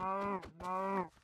no, no.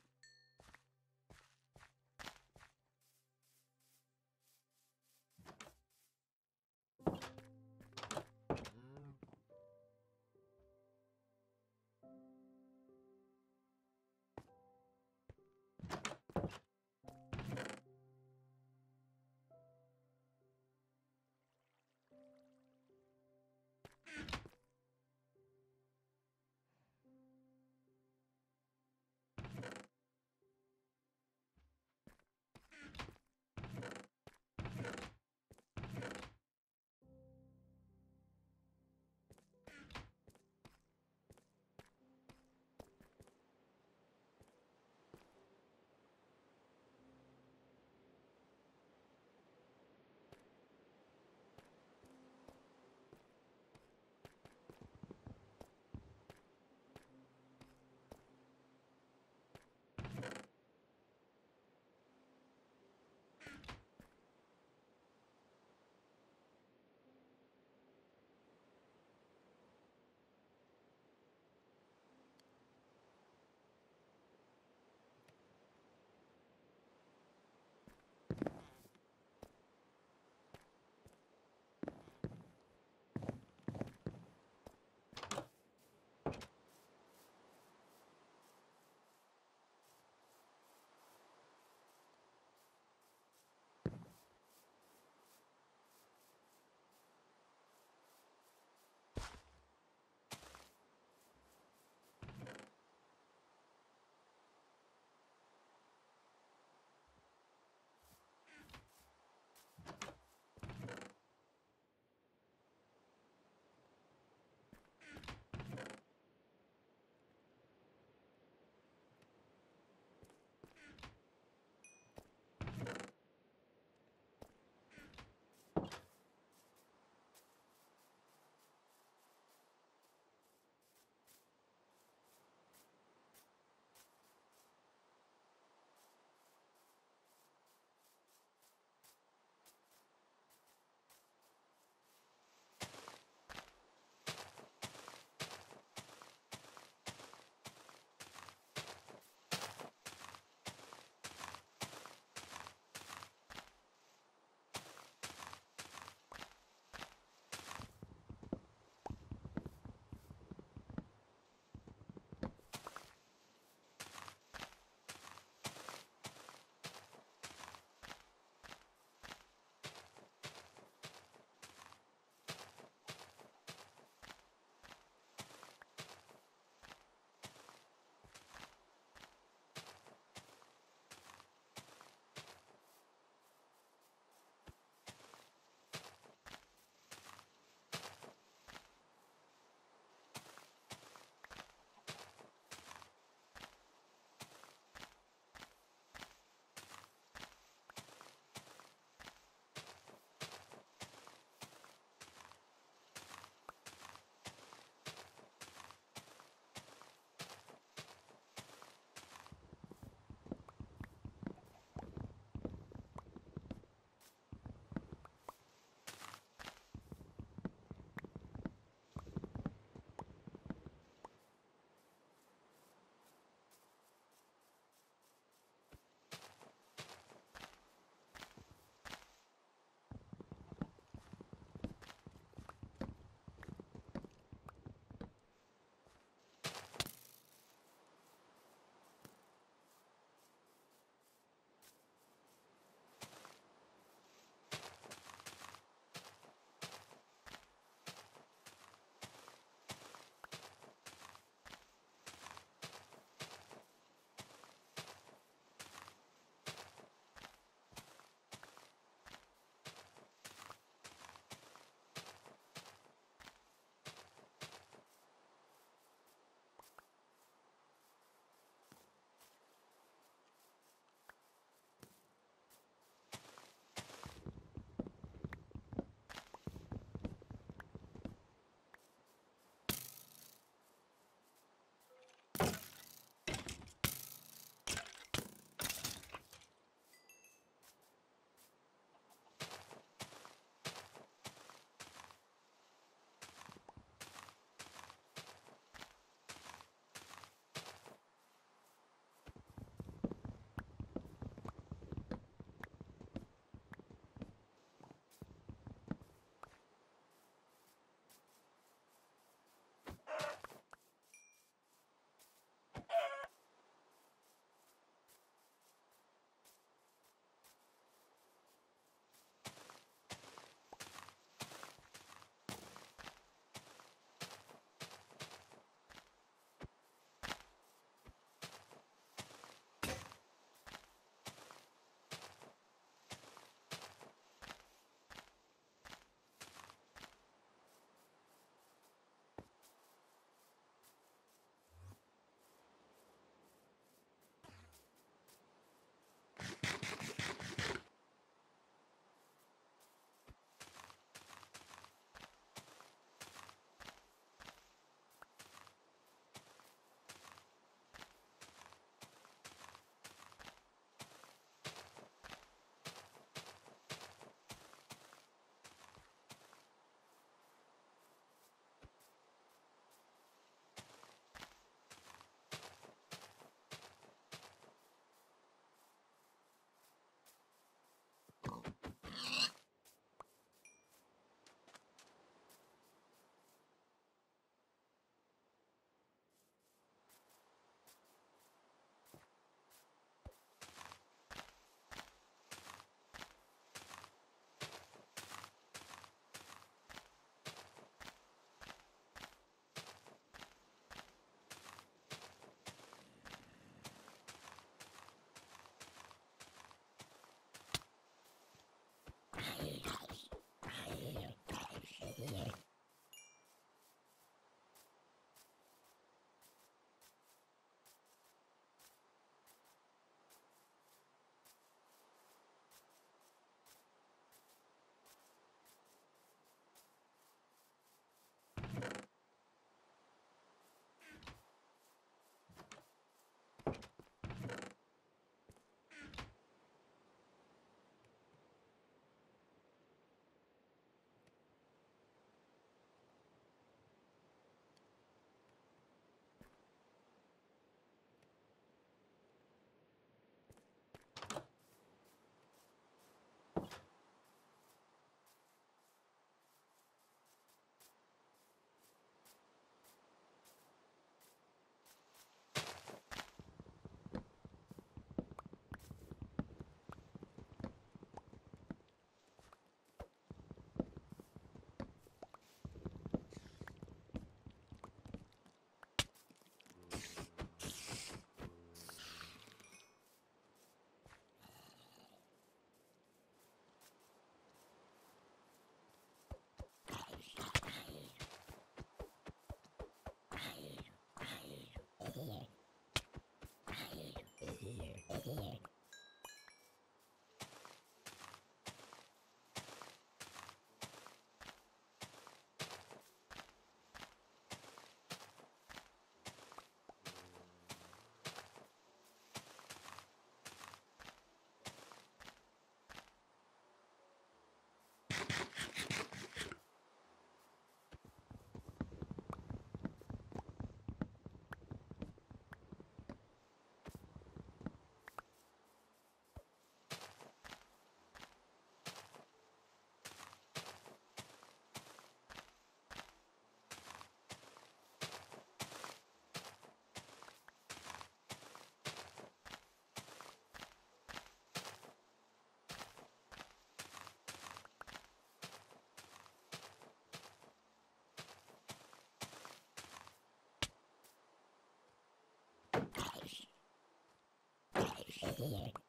Here.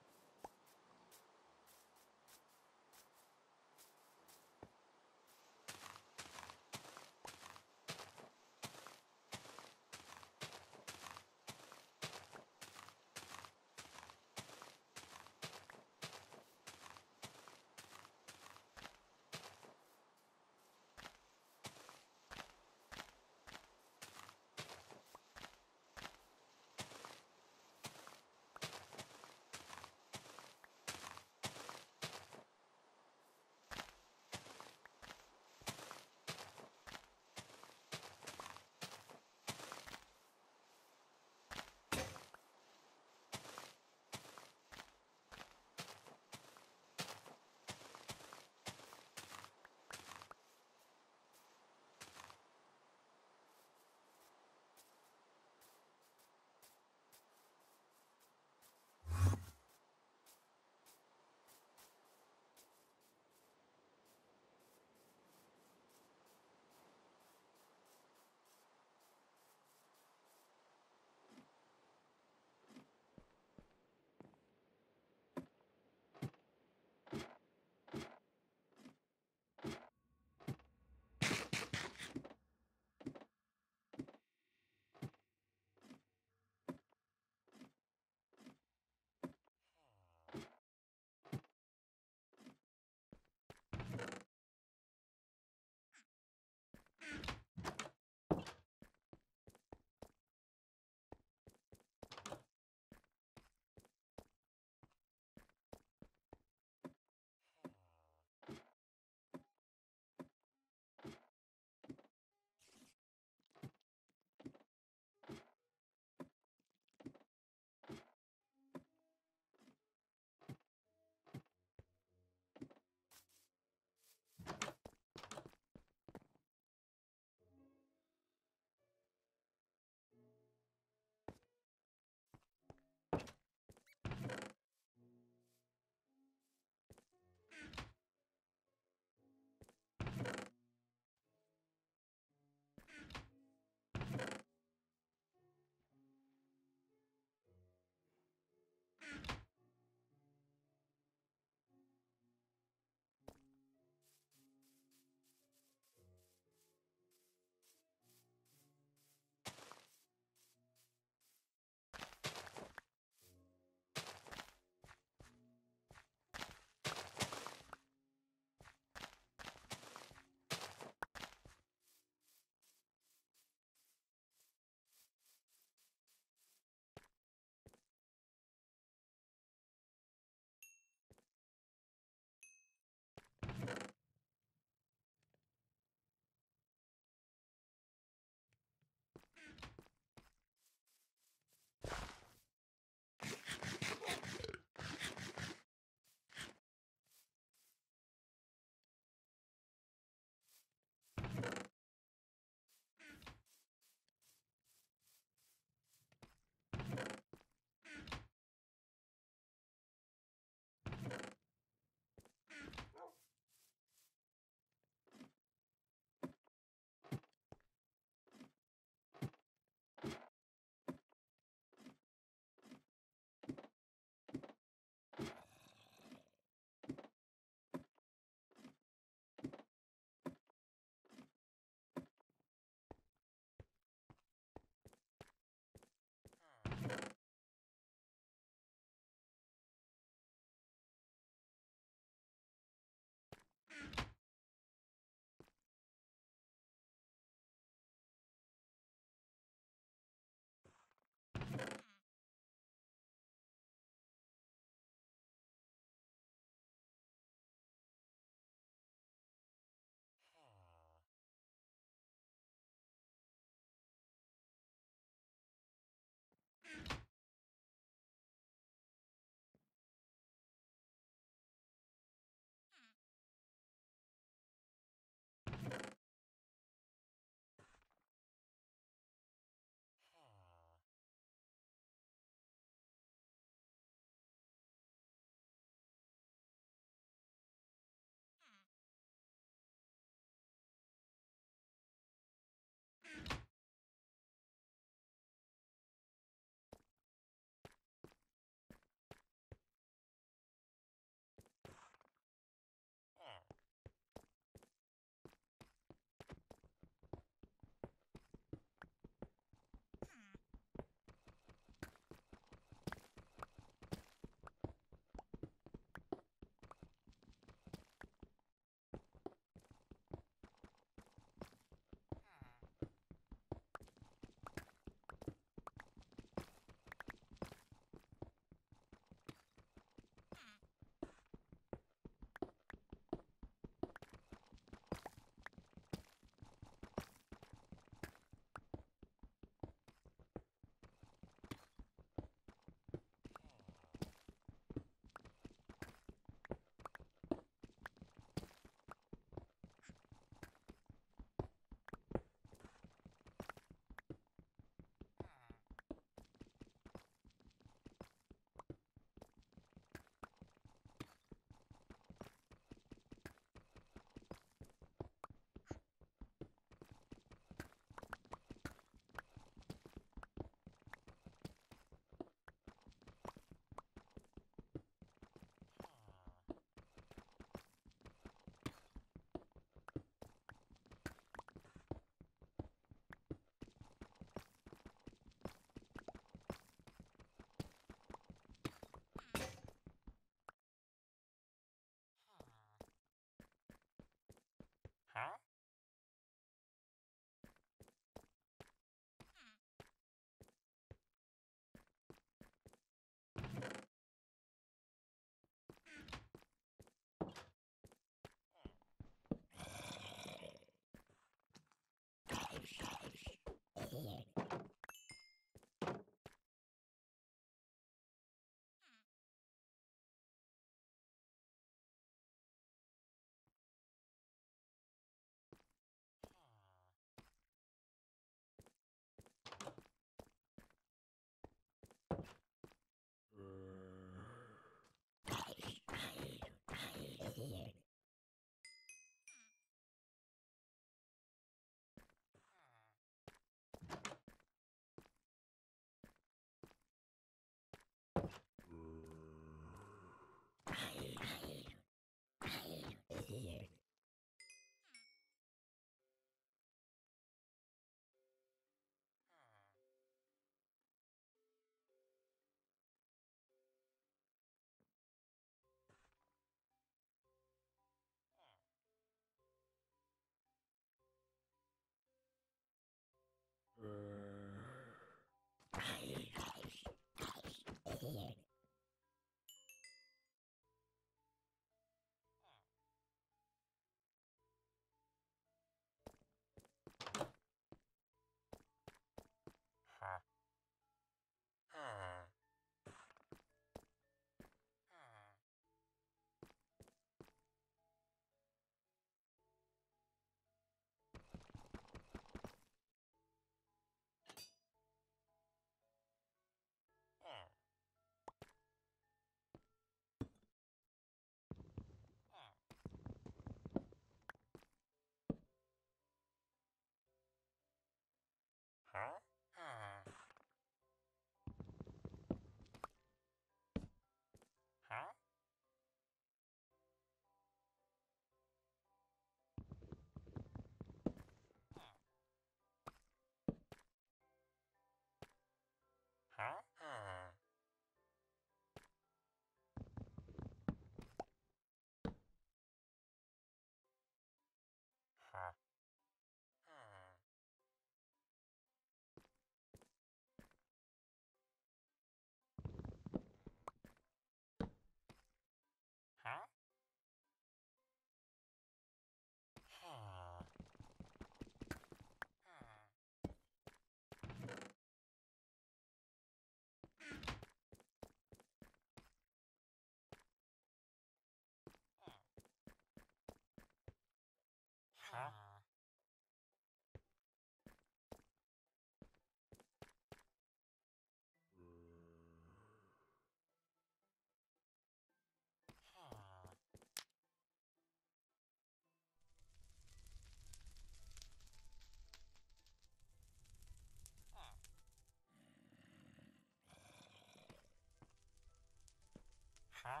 Huh?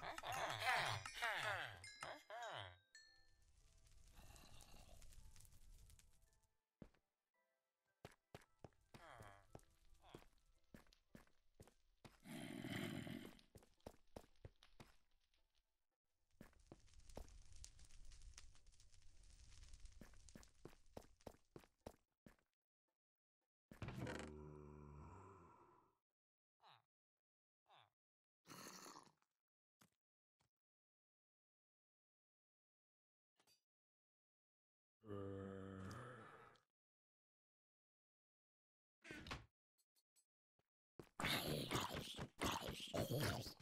Huh? Huh? Huh? Huh?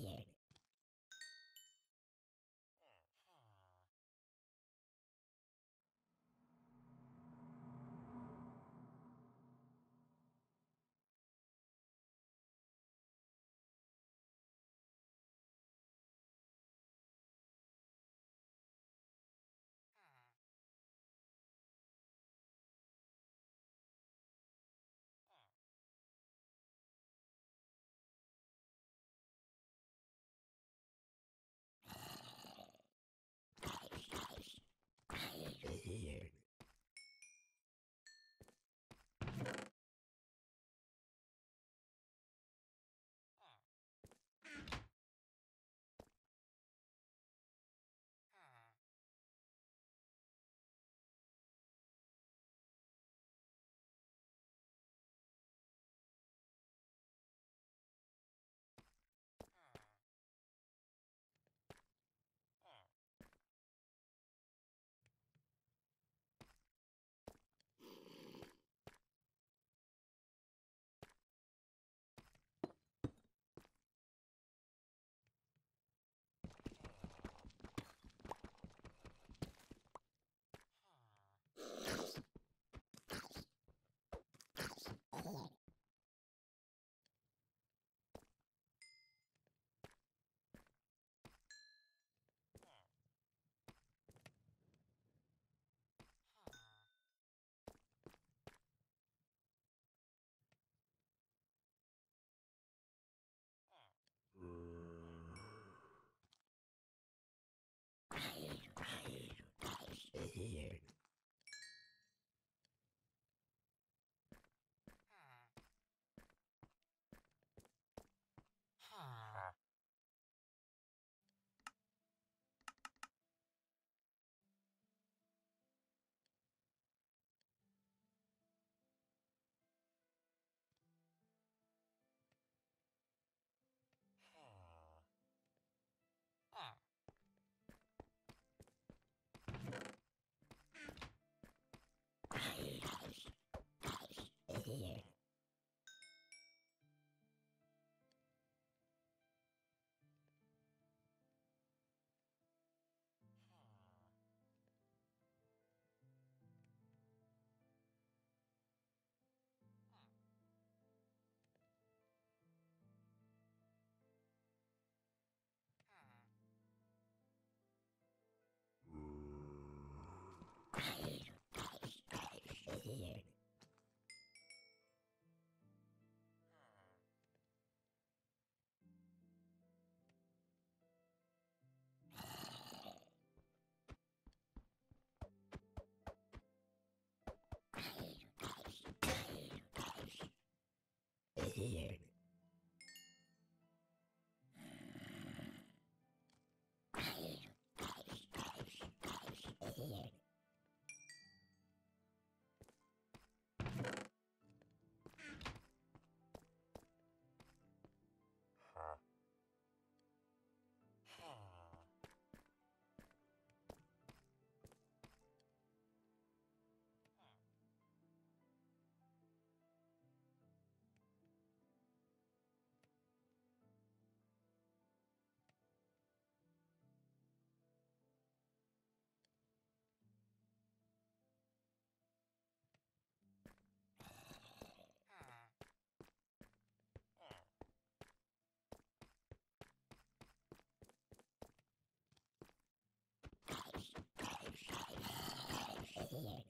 here. Huh. here.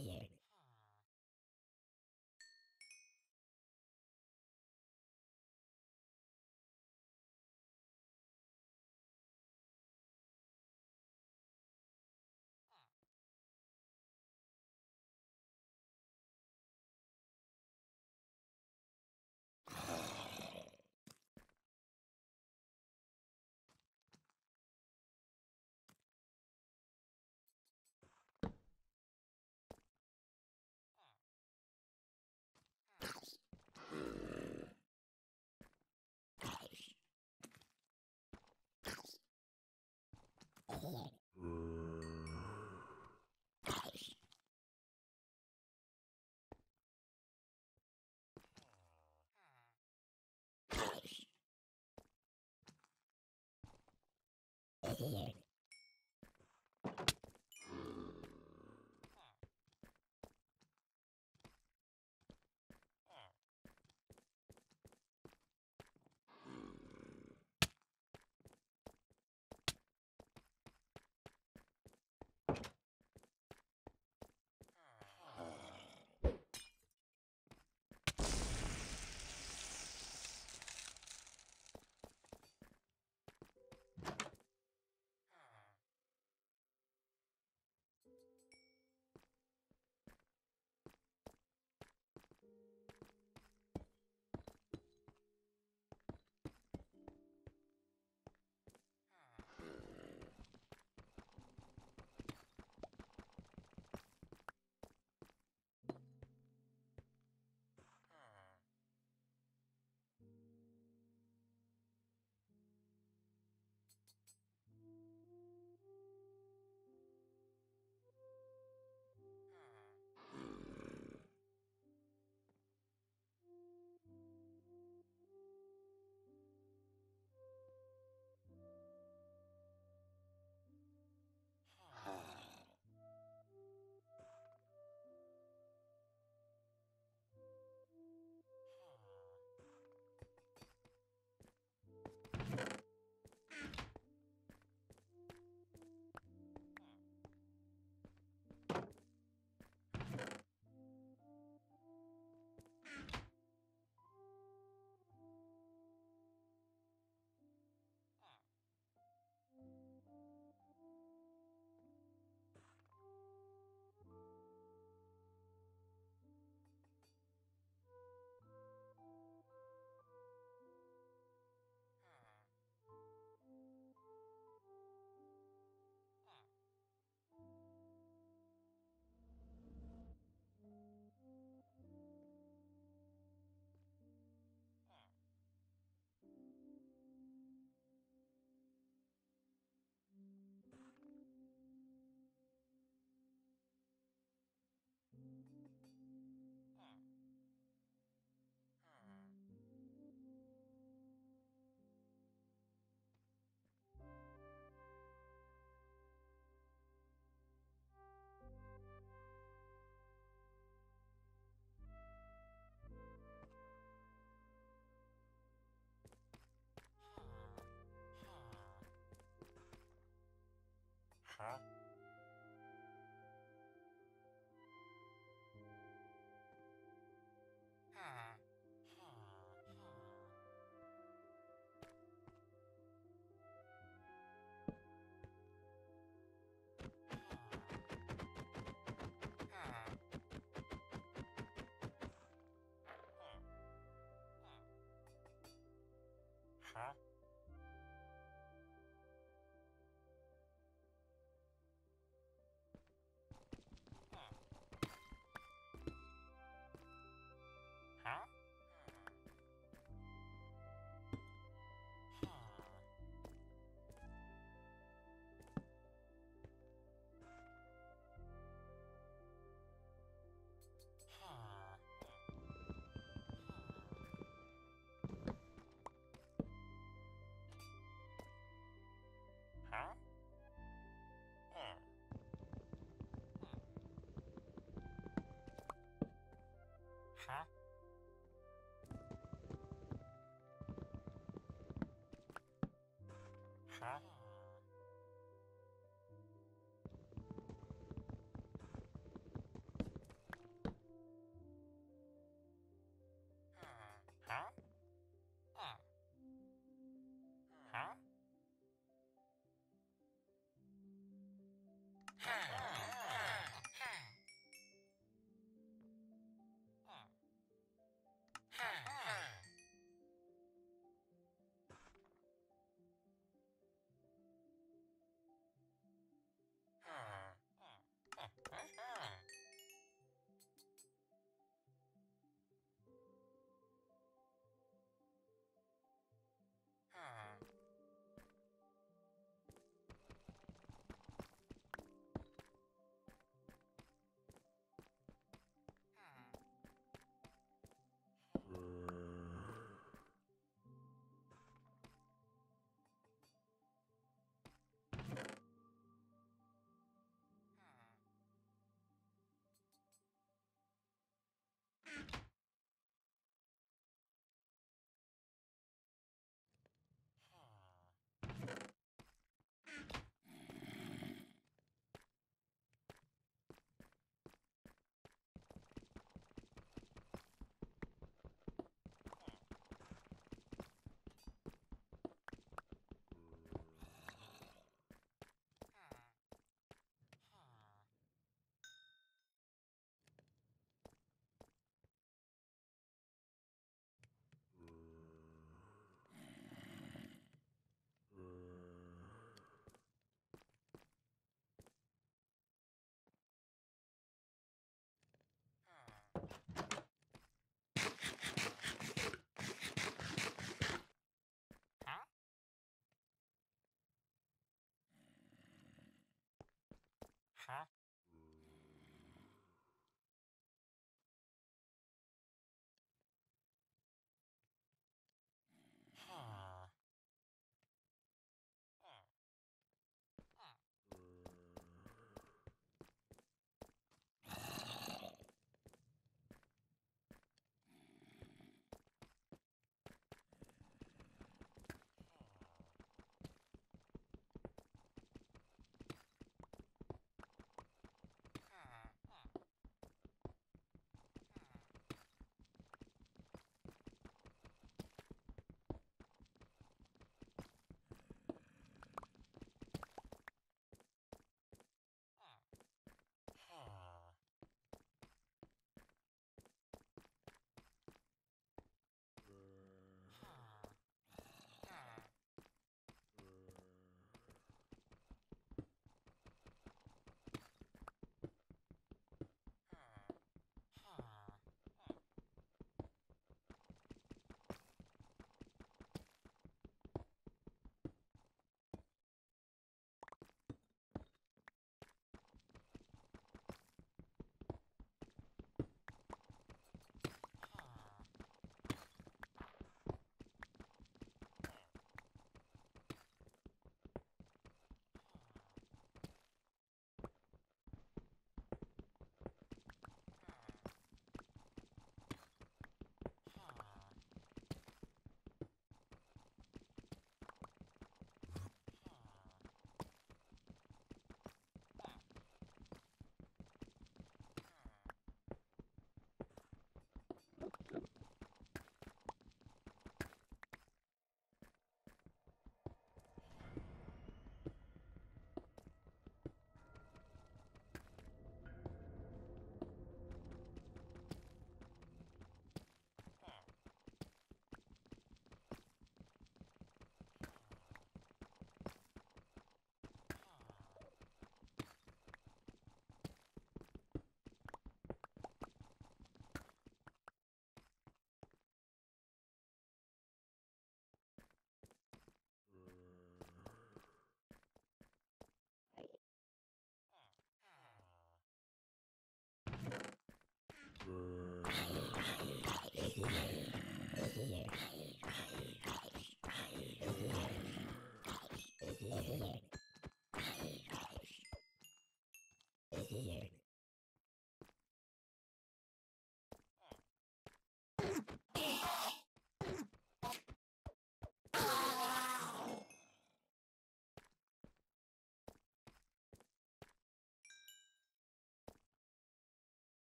here. here. 啥